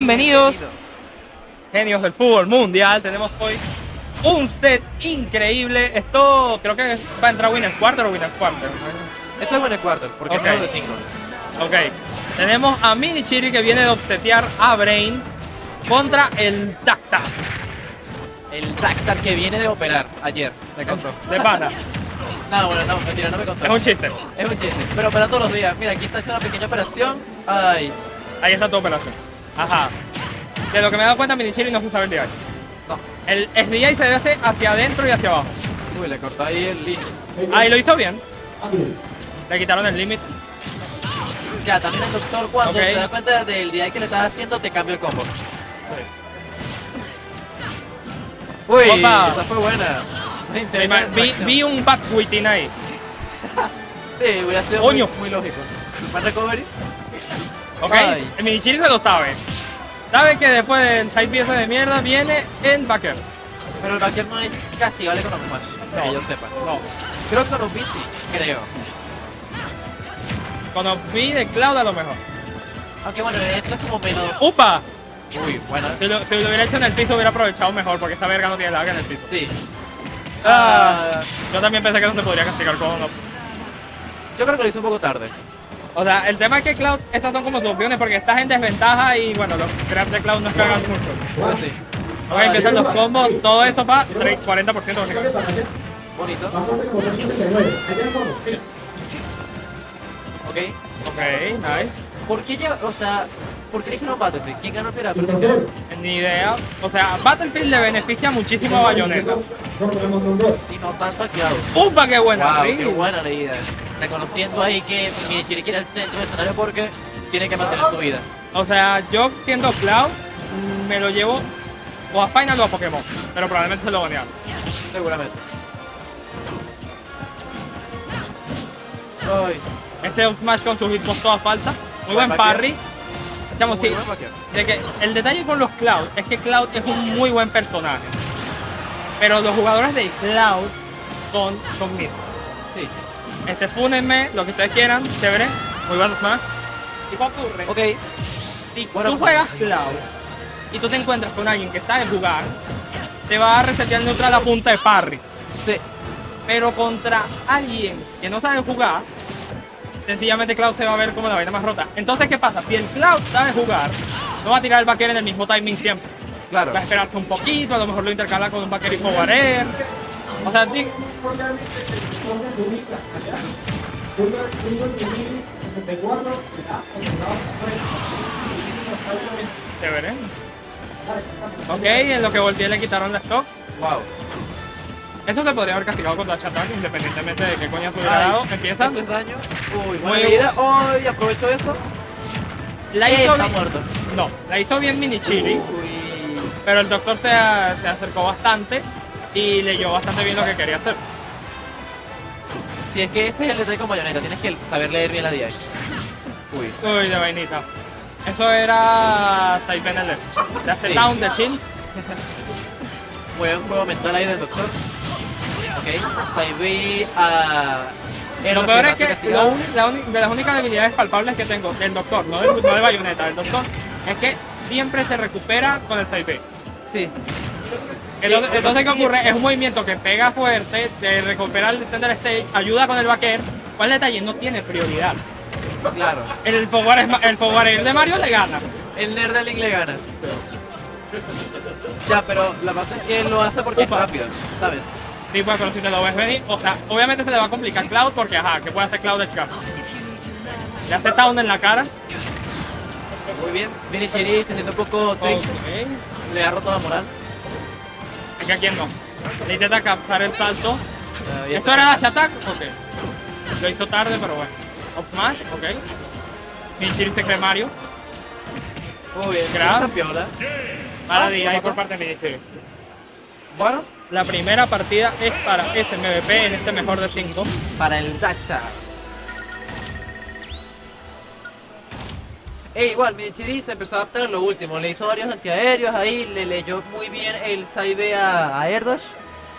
Bienvenidos, genios del fútbol mundial. Tenemos hoy un set increíble. Esto creo que va a entrar Winners Quarter o Winners Quarter. Esto es Winner Quarter, porque es menos de 5. Ok. Tenemos a Mini Chiri que viene de obsetear a Brain contra el Tacta. El Dactar que viene de operar ayer, me contó. De pana. No, bueno, no, mentira, no me contó. Es un chiste. Es un chiste, pero operando todos los días. Mira, aquí está haciendo una pequeña operación. Ay, Ahí está tu operación. Ajá. De lo que me he dado cuenta, Mini Chiri no se sabe el DI. no. El SDI se hacer hacia adentro y hacia abajo. Uy, le cortó ahí el link. Ahí lo hizo bien. Le quitaron el límite. Ya, también el doctor cuando Ok. se da cuenta del DI que le estás haciendo, te cambia el combo. Uy, Opa. esa fue buena. Vi, vi un back within ahí. Sí, hubiera sido Coño. muy, muy lógico. ¿Más recovery? ¿Ok? Ay. Minichiri se lo sabe. Sabe que después del side piece de mierda viene el backer. Pero el backer no es castigable con los smash, No. que yo sepa. No. Creo que con los bici, creo. Cuando vi de Cloud a lo mejor. Aunque bueno, eso es como menos... ¡Upa! Uy, bueno. Si lo, si lo hubiera hecho en el piso hubiera aprovechado mejor porque esta verga no tiene lag en el piso. Sí. Ah, Ah, yo también pensé que no se podría castigar con los... yo creo que lo hizo un poco tarde. O sea, el tema es que Cloud, estas son como tus opciones porque estás en desventaja y bueno, los grabs de Cloud no cagan mucho. Pues sí. Ok, empiezan los combos, todo eso para 40% básicamente. Bonito. Ok. Ok, nice. ¿Por qué lleva, o sea, por qué eligieron Battlefield? ¿Quién ganó el pirata? Ni idea. O sea, Battlefield le beneficia muchísimo a Bayonetta. Y no tanto a Cloud. ¡Upa, qué buena! Wow, qué buena leída. Reconociendo ahí que Minichiri quiere el centro del escenario porque tiene que mantener su vida. O sea, yo siendo Cloud, me lo llevo o a Final o a Pokémon. Pero probablemente se lo banearon. Seguramente. Ay, Ese up smash con su hitbox toda falsa. Muy buen parry. Estamos sí. De que el detalle con los Cloud es que Cloud es un muy buen personaje. Pero los jugadores de Cloud son, son mid. Sí. Este, fúnenme, lo que ustedes quieran, chévere. Muy buen smash. ¿Y qué ocurre? Ok. Si Bueno, tú pues. juegas Cloud y tú te encuentras con alguien que sabe jugar, te va a resetear neutral a punta de parry. Sí. Pero contra alguien que no sabe jugar, sencillamente Cloud se va a ver como la vaina más rota. Entonces, ¿qué pasa? Si el Cloud sabe jugar, no va a tirar el backer en el mismo timing siempre. Claro. Va a esperarse un poquito, a lo mejor lo intercala con un backer y forward air. O sea, sí. Chévere. Ok, en lo que volteé le quitaron la stock. Wow. Eso se podría haber castigado con Dash Attack, independientemente de qué coño se hubiera dado. Empieza. Esto es daño. Uy, buena leída. Uy, aprovecho eso. La hizo está bien- muerto. No, la hizo bien Mini Chiri, Uy. pero el doctor se, se acercó bastante y leyó bastante bien lo que quería hacer. Si es que ese es el detalle con Bayonetta, tienes que saber leer bien la DI. Uy. Uy, de vainita. Eso era Type NL. De hace Sí. down de chill. Buen juego mental ahí del doctor. Ok. Saibí a. Lo peor es que lo la de las únicas debilidades palpables que tengo del doctor, no de, no de Bayonetta, del doctor, es que siempre se recupera con el B. Sí. Entonces, ¿qué ocurre? Es un movimiento que pega fuerte, te recupera el tender stage, ayuda con el backer. ¿Cuál detalle? No tiene prioridad. Claro. El es ma- el air de Mario le gana. El nerd de Link le gana. Ya, pero la base es que él lo hace porque Upa. es rápido, ¿sabes? Sí, pues, pero si te lo ves venir, o sea, obviamente se le va a complicar Cloud porque, ajá, ¿qué puede hacer Cloud de Chicas? Le hace down en la cara. Muy bien. Chiri se siente un poco triste. Le ha roto la moral. Que a quién no. Le intenta captar el salto. Y ¿Esto era Dash Attack? Ok. Lo hizo tarde, pero bueno. Up smash, ok. Michiri se cree Mario. Muy bien. Grab. Piola. Mala Ah, DI lo por parte de Michiri. Bueno, La primera partida es para SMVP en este mejor de 5. para el Dacta. E igual, Minichiri se empezó a adaptar a lo último. Le hizo varios antiaéreos ahí, le leyó muy bien el side a, a Erdos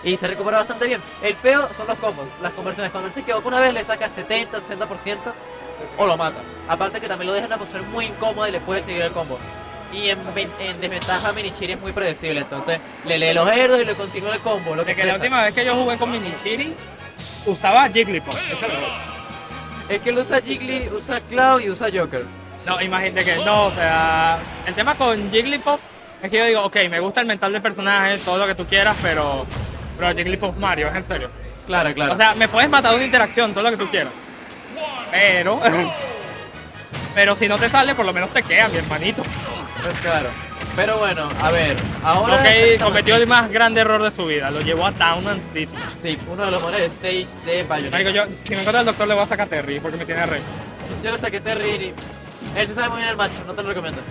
y se recuperó bastante bien. El peo son los combos, las conversiones. Cuando él se equivoca una vez le saca 70, 60% o lo mata. Aparte que también lo deja en una posición muy incómoda y le puede seguir el combo. Y en, en desventaja Minichiri es muy predecible, entonces le lee los herdos y le continúa el combo. Lo que que la última vez que yo jugué con Minichiri, usaba Jigglypuff. Es que él usa Jiggly, usa Cloud y usa Joker. No, imagínate que no, o sea, el tema con Jigglypuff es que yo digo, ok, me gusta el mental del personaje, todo lo que tú quieras, pero, pero Jigglypuff Mario, es en serio. Claro, claro. O sea, me puedes matar una interacción, todo lo que tú quieras. Pero, pero si no te sale, por lo menos te queda, mi hermanito. Pues claro. Pero bueno, a ver, ahora. Ok, cometió el más grande error de su vida, lo llevó a Townland City. Sí, uno de los mejores stage de Bayonetta. Marico, yo, si me encuentro al doctor le voy a sacar a Terry porque me tiene rey. Yo lo saqué Terry y él se sabe muy bien el match, no te lo recomiendo.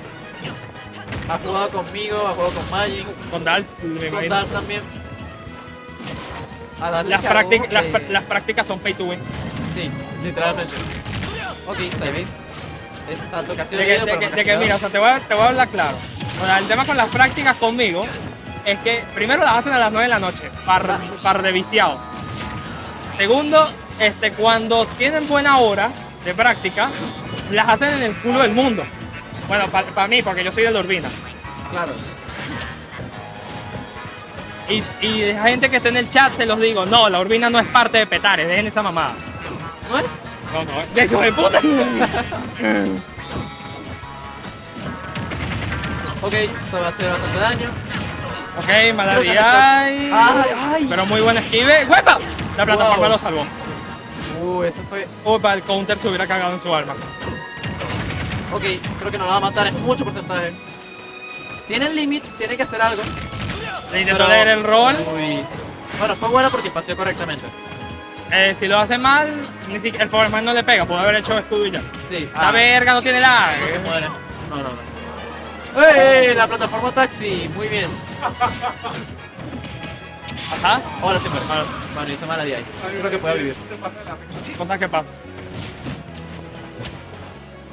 Ha jugado conmigo, ha jugado con Magic, Con Dal, me con. Dark también. A Las, las, eh, pr- las prácticas son pay to win. Sí, literalmente. Ok, Saibit. Ese salto casi De que, de que- de que, mira, o sea, te voy, a, te voy a hablar claro. O sea, el tema con las prácticas conmigo es que primero las hacen a las 9 de la noche, par, par de viciado. Segundo, este, cuando tienen buena hora de práctica, las hacen en el culo del mundo. Bueno, para mí, porque yo soy de la Urbina. Claro. Y, y de gente que está en el chat se los digo, no, la Urbina no es parte de Petare, dejen esa mamada. ¿No es? No, no, de hijo de puta. Ok, eso va a hacer bastante daño. ok, maravilla. Ay, ay. Pero muy buen esquive. ¡Huepa! La plataforma Wow. lo salvó. Uh, eso fue. Upa, el counter se hubiera cagado en su alma. Ok, creo que nos va a matar en mucho porcentaje. Tiene el límite, tiene que hacer algo. Le intentó pero- leer el rol. Uy. Bueno, fue bueno porque paseó correctamente. Eh, si lo hace mal, ni siquiera, el Powerman no le pega. Puede haber hecho escudo y ya. Sí. La verga no tiene muere. No, no, no. ¡Eh! La plataforma taxi, muy bien. Ajá. Ahora sí muere. Bueno, hizo mala día ahí. Creo que puede vivir. Cosas que pasan.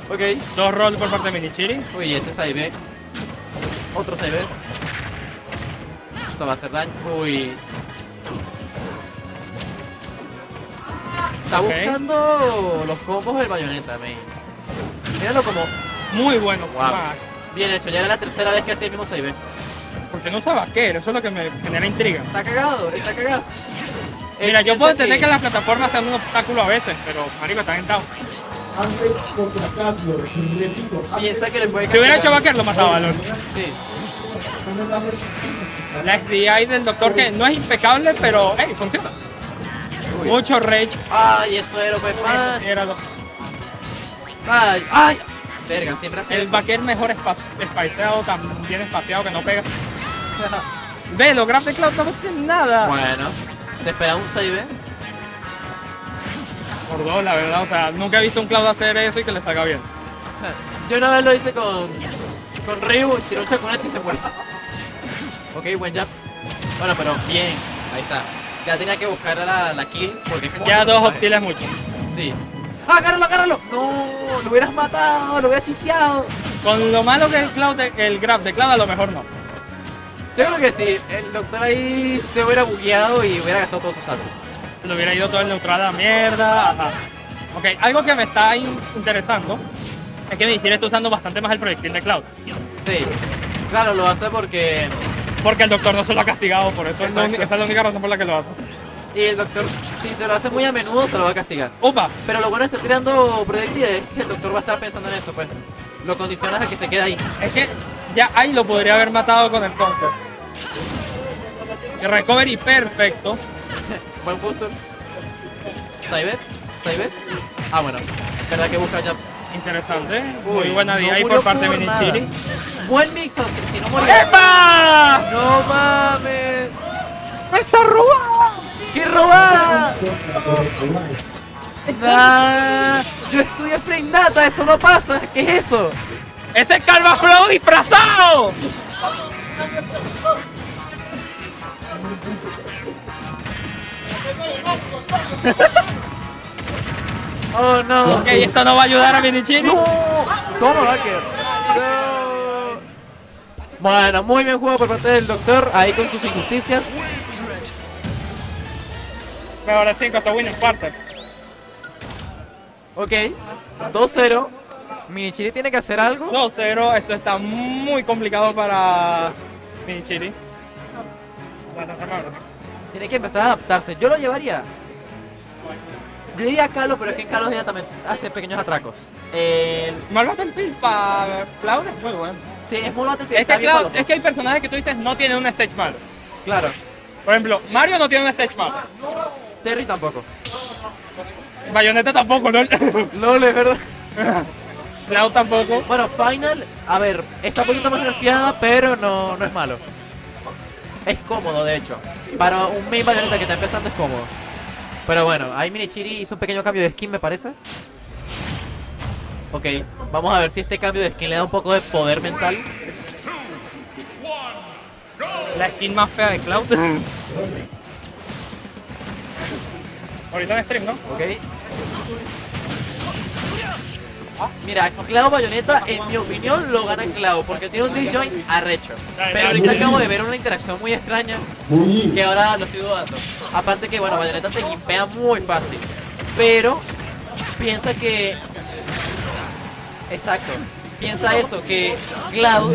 Ok. Dos rolls por parte de Minichiri. Uy, ese es B. Otro B. Esto va a hacer daño. Uy. Está buscando los combos del bayoneta, man. Míralo como Muy bueno. Wow. Bien hecho. Ya era la tercera vez que hacía el mismo save. Porque no usa vaquero, eso es lo que me genera intriga. Está cagado, está cagado. Él Mira, yo puedo entender que las plataformas sean un obstáculo a veces, pero marico, está en Antes repito, Piensa que le puede Si hubiera hecho vaquero, lo mataba, Lord. Sí. La SDI del doctor que no es impecable, pero hey, funciona. Uy. Mucho rage. Ay, eso era pues más. Era lo- Ay, ay. Verga, siempre hace el eso. vaquero mejor espa espaciado, tan bien espaciado que no pega. Ve, los grab de Cloud no hacen nada. Bueno, se espera un save. Por dos, la verdad, o sea, nunca he visto un Cloud hacer eso y que le salga bien. Yo una vez lo hice con, con Ryu, tiró un chacunacho y se muere. Ok, buen jab. Bueno, pero bien, ahí está. Ya tenía que buscar la, la kill porque Ya dos hostiles mucho. Sí. ¡Ah, agárralo, agárralo! No, lo hubieras matado, lo hubieras chiseado. Con lo malo que es el, Cloud de- el grab de Cloud, a lo mejor no. Yo creo que sí, el doctor ahí se hubiera bugueado y hubiera gastado todos sus saltos. Se le hubiera ido todo el neutral a la mierda. Ajá. Ok, algo que me está in- interesando es que Minichiri está usando bastante más el proyectil de Cloud. Sí. Claro, lo hace porque. Porque el doctor no se lo ha castigado, por eso Exacto. esa es la única razón por la que lo hace. Y el doctor, si se lo hace muy a menudo, se lo va a castigar. Upa, Pero lo bueno de estar tirando proyectiles es que el doctor va a estar pensando en eso, pues. Lo condicionas a que se quede ahí. es que ya ahí lo podría haber matado con el counter. Recovery perfecto. Buen punto. ¿Saibet? ¿Saibet? Ah, bueno. ¿Verdad que busca jabs? Interesante. Muy Uy, buena no DI murió por parte de por Minichiri. nada. Buen mix-up, si no moría. ¡Epa! ¡No mames! ¡Esa robada! ¡Qué robada! Nah, yo estudio Flame Data, eso no pasa. ¿Qué es eso? ¡Ese es Calva Flow disfrazado! Oh no. Ok, esto no va a ayudar a Minichiri. No. Toma, Baker. No. Bueno, muy bien jugado por parte del doctor, ahí con sus injusticias. De 5 hasta Winning Quarter. Ok, 2-0. Minichiri tiene que hacer algo. 2-0, esto está muy complicado para Minichiri. Tiene que empezar a adaptarse. Yo lo llevaría. Yo diría a Calo, pero es que en Calo ella también hace pequeños atracos. El- Mal Battlefield para Cloud es muy bueno. Sí, es muy Battlefield. Es que, Cloud, es que el dos. personaje que tú dices no tiene un stage malo. Claro. Por ejemplo, Mario no tiene un stage malo. Terry tampoco. Bayonetta tampoco, ¿no? LOL, es verdad. Cloud tampoco. Bueno, Final, a ver, está un poquito más nerfeada, pero no, no es malo. Es cómodo, de hecho. Para un main bayoneta que está empezando es cómodo. Pero bueno, ahí Minichiri hizo un pequeño cambio de skin, me parece. Ok, vamos a ver si este cambio de skin le da un poco de poder mental. La skin más fea de Cloud. Ahorita en stream, ¿no? Ok. Mira, Clau Bayonetta, en mi opinión, lo gana Clau, porque tiene un disjoint arrecho. Pero ahorita acabo de ver una interacción muy extraña que ahora lo estoy dudando. Aparte que, bueno, Bayonetta te gimpea muy fácil. Pero piensa que... Exacto. Piensa eso, que Cloud...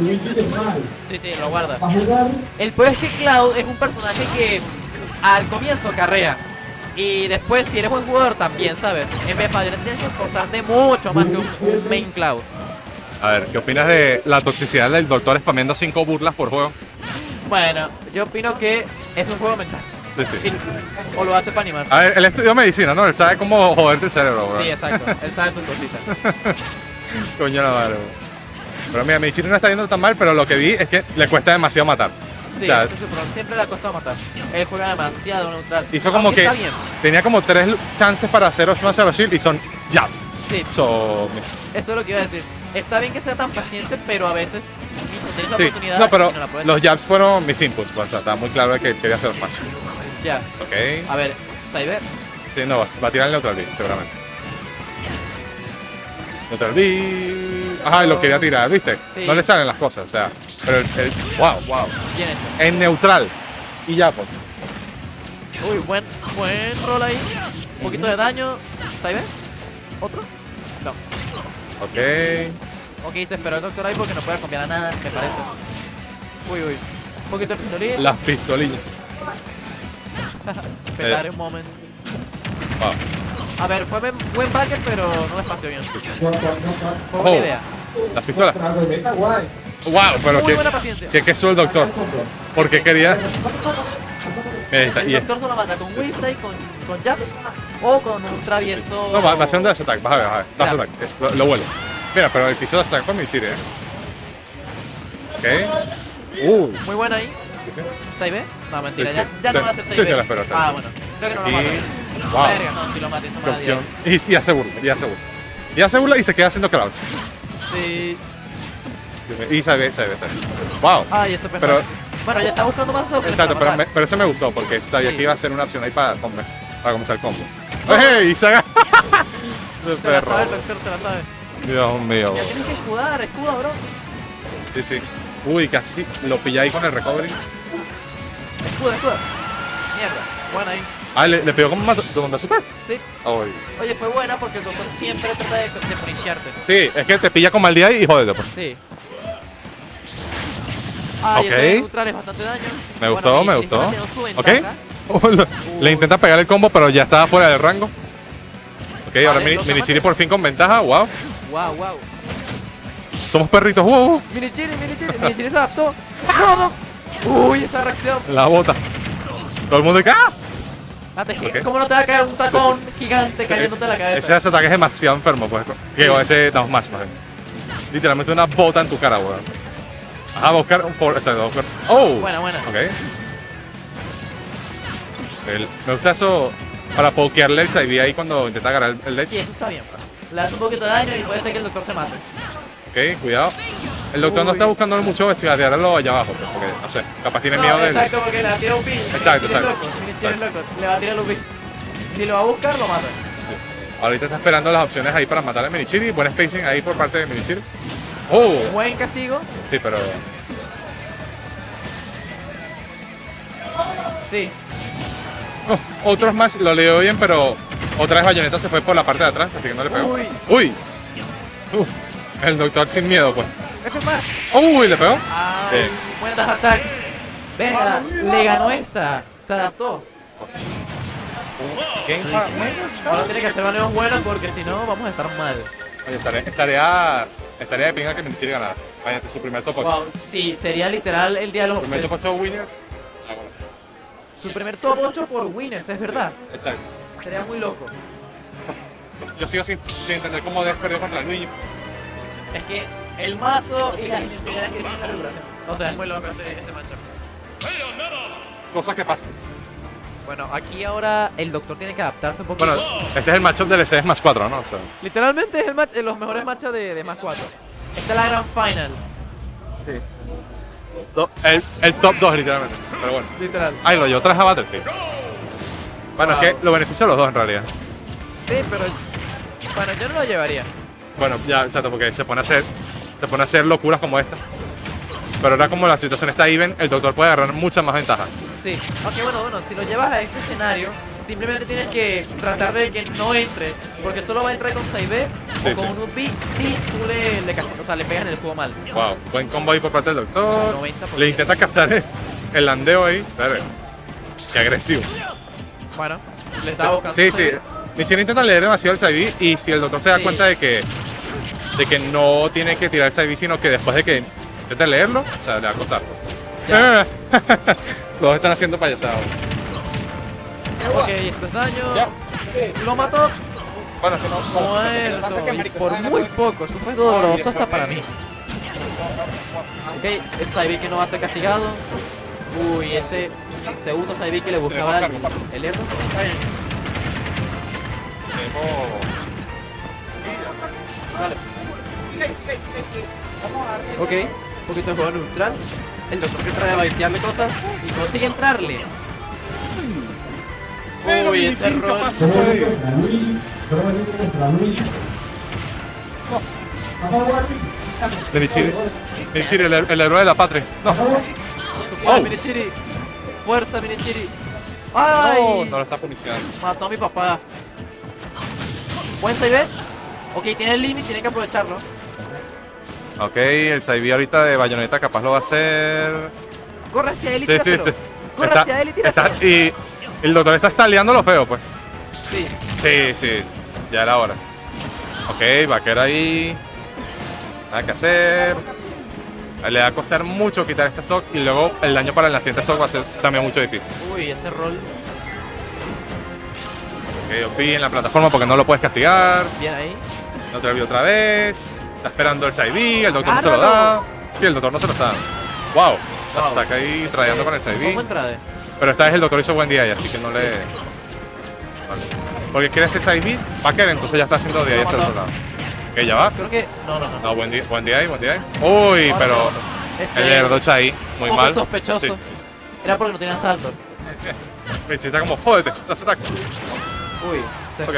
Sí, sí, lo guarda. El peor es que Cloud es un personaje que al comienzo carrea. Y después, si eres buen jugador, también, ¿sabes? En vez de tienes que esforzarte mucho más que un, un main Cloud. A ver, ¿qué opinas de la toxicidad del doctor spameando 5 burlas por juego? Bueno, yo opino que es un juego mental. Sí, sí. O lo hace para animarse. A ver, él estudió medicina, ¿no? Él sabe cómo joderte el cerebro, bro. Sí, exacto. Él sabe sus cositas. Coño la madre, bro. Pero mira, Michiro no está yendo tan mal, pero lo que vi es que le cuesta demasiado matar. Sí, ese es su problema. Siempre le ha costado matar. Él juega demasiado neutral. hizo como Aunque que tenía como tres chances para hacer Osma Zero Shield y son ya. Sí, So, eso es lo que iba a decir. Está bien que sea tan paciente, pero a veces la sí. oportunidad No, pero y no la aprovechas. los jabs fueron mis inputs, pues, o sea, estaba muy claro que quería hacer espacio. Ya. Ok. A ver, Cyber. Sí, no, va va a tirar el neutral B, seguramente. Neutral B. Ajá, lo quería tirar, ¿viste? Sí. No le salen las cosas, o sea. Pero el, el- wow, wow. Bien hecho. En neutral. Y ya, pues. Uy, buen, buen rol ahí. Un poquito de daño. ¿Cyber? ¿Otro? No. Ok. Ok, se esperó el doctor ahí porque no puede cambiar a nada, me parece. Uy, uy. Un poquito de pistolín. Las pistolillas. Petar un moment. Wow. A ver, fue buen, buen backer, pero no lo espació bien. No, buena Oh. idea. Las pistolas. de. Wow, pero Muy que. buena paciencia. Que el doctor. Porque quería. Está, El doctor solo mata con Whipstyle, con, con Jabs o con un travieso. No, va, va a ser un dash attack. Vas a ver, vas a ver. Dash attack. eh, Lo, lo vuelo. Mira, pero el que hizo dash attack fue mi eh. Ok. Uh. Muy buena ahí. ¿Qué sí? ¿Saibe? No, mentira, Sí, ya, ya Sí, no va a ser sí, Saibe. sí, lo espero, sí. Ah, bueno. Creo que no lo Y- mata. Wow. Verga, no, si lo mata, eso me opción. 10. Y, y hace burla, y hace burla. Y hace burla y se queda haciendo crouch. Sí. Y se ve, se ve, se ve. Wow. Ay, eso Pero- Bueno, ya está buscando más opciones Exacto, pero, me- pero eso me gustó porque sabía Sí. que iba a ser una opción ahí para, comer- para comenzar el combo. ¡Ey! Se haga. Ese Se la sabe, el doctor se la sabe. Dios mío. Ya tienes que escudar, escuda, bro. Sí, sí. Uy, casi lo pillé ahí con el recovery. Escuda, escuda. Mierda. Buena ahí. Ah, le, le pegó como un super. Sí. Ay. Oye, fue buena porque el doctor siempre trata de, de punisharte. Sí, es que te pilla con mal día y jódete, pues. Sí. Ay, Ok. ese neutral es bastante daño. Me Bueno, gustó, me gustó. Ok. le intenta pegar el combo, pero ya estaba fuera del rango. Ok, ahora Vale, Minichiri por fin con ventaja. Wow. Wow, wow. Somos perritos. Wow. Minichiri, Minichiri, Minichiri se adaptó. ¡No, no! Uy, esa reacción. La bota. Todo el mundo Ok. ¿Cómo no te va a caer un tacón gigante cayéndote en la cabeza? Ese ataque es demasiado enfermo, pues. Que ese down smash, más bien. Literalmente una bota en tu cara, weón. Ajá, buscar un for. Exacto, buscar. ¡Oh! Buena, buena. Ok. El- me gusta eso para pokearle el side ahí cuando intenta agarrar el, el ledge. Sí, eso está bien. pues. Le das un poquito de daño y puede ser que el doctor se mate. Ok, cuidado. El doctor no está buscando mucho escadearlo allá abajo, pues, porque no sé, capaz tiene No, miedo del. exacto, porque le va a tirar un pin. Exacto, exacto. loco, Minichiri es Exacto. loco. Le va a tirar un pin. Si lo va a buscar, lo mata. Ahorita está esperando las opciones ahí para matar a Minichiri. Buen spacing ahí por parte de Minichiri. Oh, Buen castigo. sí, pero. Sí. Oh, otros más lo leo bien, pero otra vez Bayonetta se fue por la parte de atrás, así que no le pegó. Uy. Uy. Uh, El doctor sin miedo, pues. F más. Uy, le pegó. Ay, Bien. buen dash attack. Venga, le ganó esta. Se adaptó. Game Ahora tiene que hacer maneos buenos porque si no vamos a estar mal. Oye, estaría, estaría, estaría de pinga que Minichiri ganara. Vaya, este es su primer top 8. Wow, sí, sería literal el día de los Su primer top upsets. 8 winners. Ah, bueno. Su primer top 8 por winners, es verdad. Exacto. Sería muy loco. Yo sigo sin, sin entender cómo Death perdió contra Luigi. Es que el mazo y las identidades que tiene la regulación. O sea, es muy loco ese, ese matchup. Cosas que pasan. Bueno, aquí ahora el doctor tiene que adaptarse un poquito. Bueno, este es el matchup del S Smash 4, ¿no? O sea, Literalmente es el match- los mejores matchups de, de más 4. Esta es la gran final. do- el, el top 2, literalmente. Pero bueno. Literal. Ahí lo llevo, traes a Battlefield. Bueno, Wow. es que lo beneficia a los dos en realidad. Sí, pero. Bueno, yo no lo llevaría. Bueno, ya, exacto, porque se pone a hacer, se pone a hacer locuras como esta. Pero ahora como la situación está even, el doctor puede agarrar muchas más ventajas. Sí. Aunque bueno, bueno, si lo llevas a este escenario, simplemente tienes que tratar de que no entre. Porque solo va a entrar con 6B Sí, o con sí. un UP si tú le, le, o sea, le pegas en el juego mal. Wow, buen combo ahí por parte del doctor. 90%. Le intenta cazar el, el landeo ahí. Verga. Qué agresivo. Bueno, le estaba buscando. Sí, sí. 6B. Nichiro intenta leer demasiado el side y si el doctor se da Sí. cuenta de que de que no tiene que tirar el side sino que después de que intente leerlo, o sea, le va a costar. Ya. Los están haciendo payasados. Ok, esto es daño. Ya. Lo mató. Bueno, que no. Muerto. Y por muy poco. Eso fue doloroso hasta para mí. Ok, es Saibi que no va a ser castigado. Uy, ese segundo Saibi que le buscaba el, el error. Está bien. Vale. Ok, un poquito de juego neutral. El doctor que trae a baitearle cosas y consigue entrarle. Uy, ese rol. Todo libre contra Luigi. Todo libre contra Luigi. A favor. De Nichiri. Nichiri, el, el héroe de la patria. No, A favor. Oh. Minichiri. Fuerza, Minichiri. ¡Ay! no, no lo está puniciando. Mató a mi papá. Buen save. Ok, tiene el límite, tiene que aprovecharlo. Ok, el side ahorita de bayoneta capaz lo va a hacer. Corre hacia él y Sí, sí, sí. Corre Está- hacia él y tíraselo. y el doctor está staleando lo feo, pues. Sí. Sí, sí, ya era hora. Ok, vaquero ahí. Nada que hacer. Le va a costar mucho quitar este stock y luego el daño para el naciente stock va a ser también mucho difícil. Uy, ese rol. Ok, OP en la plataforma porque no lo puedes castigar. Bien ahí. No te lo vi otra vez. Está esperando el side B, el doctor no se lo da. Sí, el doctor no se lo está dando. Wow, Wow. está acá ahí tradeando con el side ¿Cómo B. entrada? Pero esta vez el doctor hizo buen día así que no le. Vale. Porque quiere hacer side B, va a querer, entonces ya está haciendo día hacia el otro lado. Ok, ya va. Creo que. No, no, no. No, buen día, buen día ahí, buen día ahí. Uy, pero el Erdoch ahí, muy poco mal. sospechoso. Sí. Era porque no tenía salto. Necesita como, jódete, das ataque. Uy, se Ok.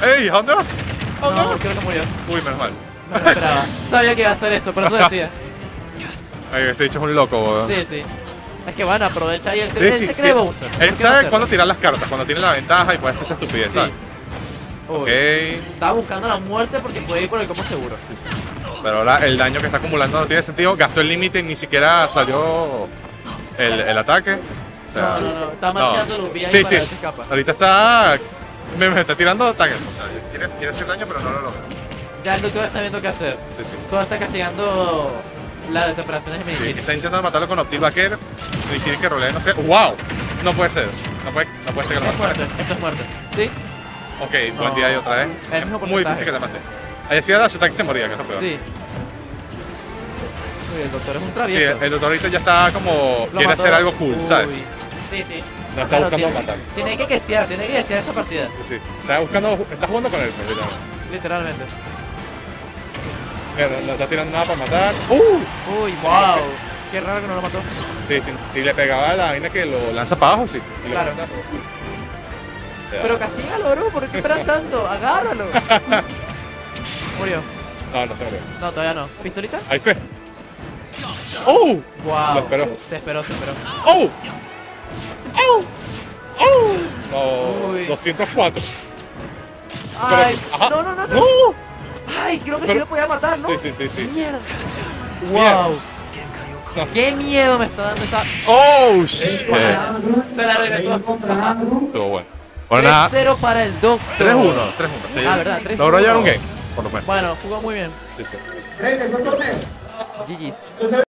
fue. ¡Ey! ¿A dónde vas? ¿A dónde No, vas? creo que murió. Uy, menos mal. No lo esperaba. Sabía que iba a hacer eso, por eso decía. Ay, este dicho es un loco, weón. Sí, sí. Es que van a aprovechar y él se, Sí, sí, se sí. cree Bowser. ¿Por qué Él no sabe cuándo tirar las cartas, cuando tiene la ventaja y puede hacer esa estupidez. ¿sabes? Ok. Estaba buscando la muerte porque puede ir por el como seguro. Pero ahora el daño que está acumulando no tiene sentido. Gastó el límite y ni siquiera salió el, el ataque. O sea, no, no, no. Está marchando los vías Sí, sí. para si escapa. Ahorita está. Me, me está tirando ataques. O sea, quiere, quiere hacer daño, pero no lo logra. Ya el doctor está viendo qué hacer. Sí, sí. Solo está castigando las desesperaciones de Sí, Medicine. está intentando matarlo con. Y decir que rolea, no sé. ¡Wow! No puede ser. No puede, no puede ser que lo Es mate. muerte, esto es muerte. ¿Sí? Ok, buen No. día y otra vez. El Es muy difícil que la mate. Ahí hacía dash attack se moría, que es lo peor. Sí. Uy, el doctor es un Sí, travieso. el doctor ahorita ya está como. Lo quiere mató. hacer algo cool, Uy. ¿sabes? Sí, sí. No está buscando tiene, matar. Tiene que quesear, tiene que quesear esta partida. Sí, sí. Está buscando. Está jugando con él, literalmente. Literalmente. No, está tirando nada para matar. ¡Uh! Uy, wow. Qué raro que no lo mató. Sí, sí, si le pegaba a la vaina que lo lanza para abajo, sí. Claro. pero- Pero castígalo, bro. ¿Por qué esperas tanto? Agárralo. Murió. No, no se murió. No, todavía no. ¿Pistolitas? Hay fe. ¡Oh! Wow. Lo esperó. Se esperó, se esperó. ¡Oh! ¡Oh! ¡Oh! No, Uy. 204. Ay, ajá. no, no, no, no. ¡No! Ay, creo que sí lo podía matar, ¿no? Sí, sí, sí, sí. Mierda. Mierda. Wow. Qué miedo me está dando esta. ¡Oh, shit! Se la regresó. Estuvo bueno. Bueno, nada. 3-0 para el Doctor. 3-1, 3-1. Sí. Ah, verdad, 3-1. Logró llevar un game, por lo menos. Bueno, jugó muy bien. Sí, sí. GG's.